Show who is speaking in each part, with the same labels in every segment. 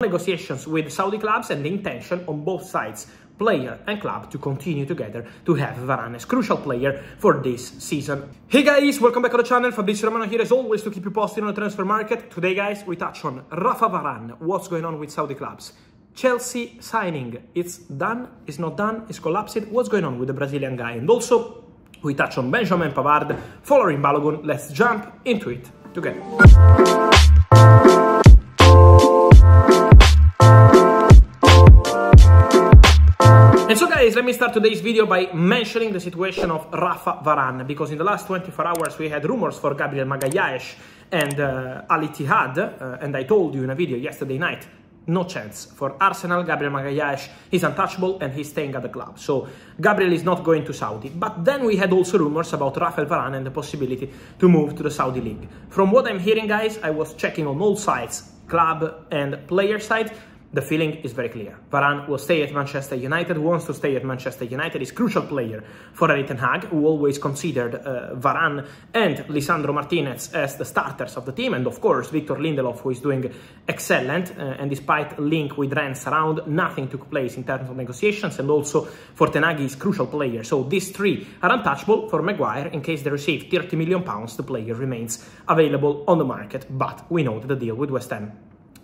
Speaker 1: negotiations with Saudi clubs and the intention on both sides, player and club, to continue together to have Varane as crucial player for this season. Hey guys, welcome back to the channel. Fabrizio Romano here as always to keep you posted on the transfer market. Today guys, we touch on Rafa Varane, what's going on with Saudi clubs. Chelsea signing, it's done, it's not done, it's collapsed. What's going on with the Brazilian guy? And also, we touch on Benjamin Pavard, Folarin Balogun. Let's jump into it together. And so guys, let me start today's video by mentioning the situation of Rafa Varane, because in the last 24 hours we had rumors for Gabriel Magalhaes and uh, Al Ittihad, uh, and I told you in a video yesterday night, no chance. For Arsenal, Gabriel Magalhaes is untouchable and he's staying at the club. So Gabriel is not going to Saudi. But then we had also rumors about Rafael Varane and the possibility to move to the Saudi league. From what I'm hearing, guys, I was checking on all sides, club and player side, the feeling is very clear. Varane will stay at Manchester United, wants to stay at Manchester United, is crucial player for Erik Ten Hag, who always considered uh, Varane and Lisandro Martinez as the starters of the team, and of course Victor Lindelof, who is doing excellent, uh, and despite link with Rennes around, nothing took place in terms of negotiations, and also for Ten Hag is crucial player. So these three are untouchable for Maguire. In case they receive 30 million pounds, the player remains available on the market, but we know that the deal with West Ham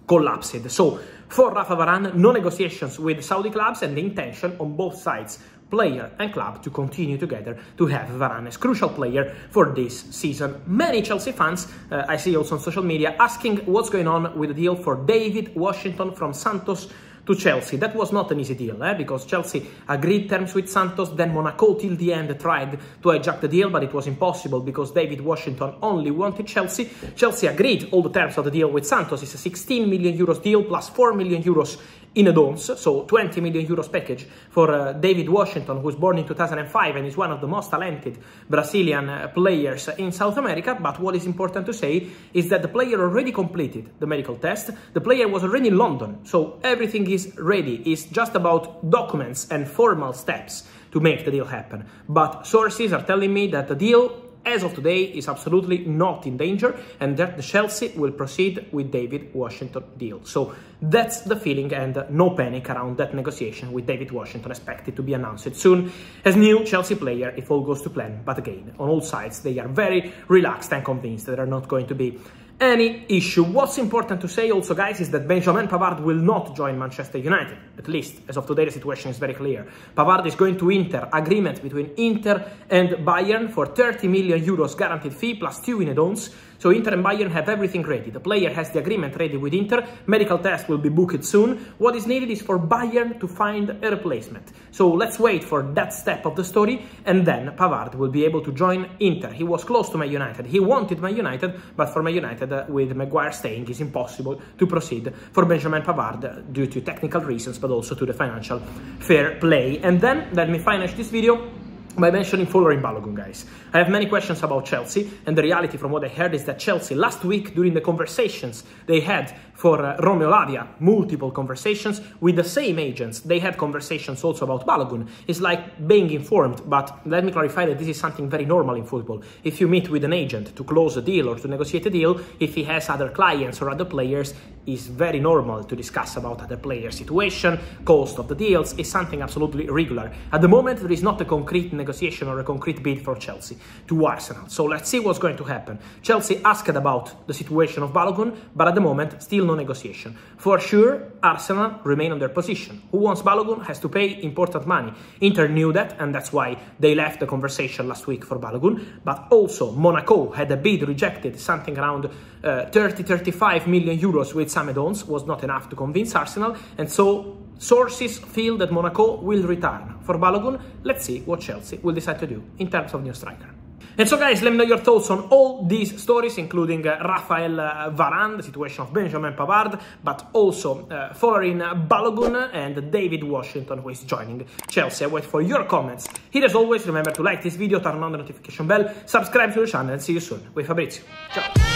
Speaker 1: collapsed. So for Rafa Varane, no negotiations with Saudi clubs and the intention on both sides, player and club, to continue together to have Varane as crucial player for this season. Many Chelsea fans, uh, I see also on social media, asking what's going on with the deal for Deivid Washington from Santos to Chelsea. That was not an easy deal, eh? because Chelsea agreed terms with Santos, then Monaco till the end tried to hijack the deal, but it was impossible because Deivid Washington only wanted Chelsea. Chelsea agreed all the terms of the deal with Santos. It's a 16 million euros deal plus 4 million euros in add-ons, so 20 million euros package for uh, Deivid Washington, who was born in 2005 and is one of the most talented Brazilian uh, players in South America. But what is important to say is that the player already completed the medical test. The player was already in London, so everything is ready. It's just about documents and formal steps to make the deal happen. But sources are telling me that the deal as of today, is absolutely not in danger and that the Chelsea will proceed with Deivid Washington deal. So that's the feeling and no panic around that negotiation with Deivid Washington expected to be announced soon as new Chelsea player if all goes to plan. But again, on all sides, they are very relaxed and convinced that there are not going to be any issue. What's important to say also, guys, is that Benjamin Pavard will not join Manchester United. At least, as of today, the situation is very clear. Pavard is going to Inter, agreement between Inter and Bayern for 30 million euros guaranteed fee plus two in add-ons. So Inter and Bayern have everything ready. The player has the agreement ready with Inter. Medical test will be booked soon. What is needed is for Bayern to find a replacement. So let's wait for that step of the story and then Pavard will be able to join Inter. He was close to Man United. He wanted Man United, but for Man United, uh, with Maguire staying, it's impossible to proceed for Benjamin Pavard uh, due to technical reasons, but also to the financial fair play. And then let me finish this video by mentioning Folarin Balogun, guys. I have many questions about Chelsea, and the reality from what I heard is that Chelsea last week, during the conversations they had for uh, Romeo Lavia, multiple conversations with the same agents, they had conversations also about Balogun. It's like being informed, but let me clarify that this is something very normal in football. If you meet with an agent to close a deal or to negotiate a deal, if he has other clients or other players, it's very normal to discuss about other players' situation, cost of the deals, is something absolutely regular. At the moment, there is not a concrete negotiation or a concrete bid for Chelsea to Arsenal. So let's see what's going to happen. Chelsea asked about the situation of Balogun, but at the moment, still no negotiation. For sure, Arsenal remain on their position. Who wants Balogun has to pay important money. Inter knew that, and that's why they left the conversation last week for Balogun. But also, Monaco had a bid rejected, something around uh, 30 35 million euros with some add-ons, was not enough to convince Arsenal, and so Sources feel that Monaco will return. For Balogun, let's see what Chelsea will decide to do in terms of new striker. And so guys, let me know your thoughts on all these stories, including uh, Rafael uh, Varane, the situation of Benjamin Pavard, but also uh, Folarin Balogun and Deivid Washington, who is joining Chelsea. I wait for your comments. Here as always, remember to like this video, turn on the notification bell, subscribe to the channel, and see you soon with Fabrizio. Ciao!